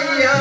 ஐயா